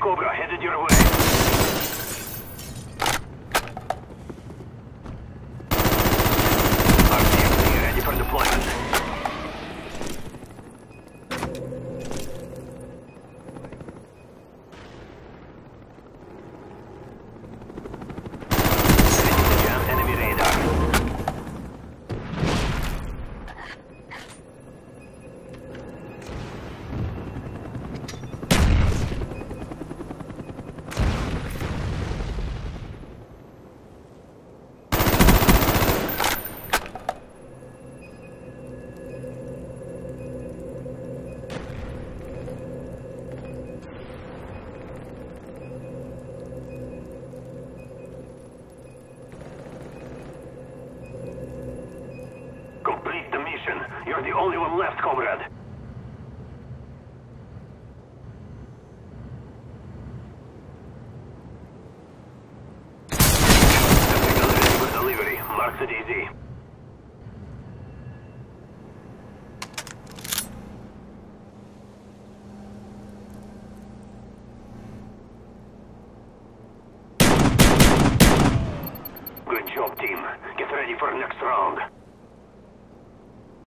Cobra headed your way. You're the only one left, comrade. Good job, team. Get ready for next round.